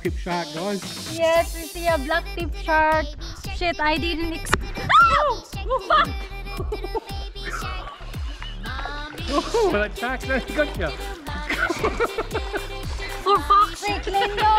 black tip shark, guys. Yes, we see a black tip shark. Shit, I didn't expect. Oh! Oh, that shark nearly got you. For fuck's sake, Leon!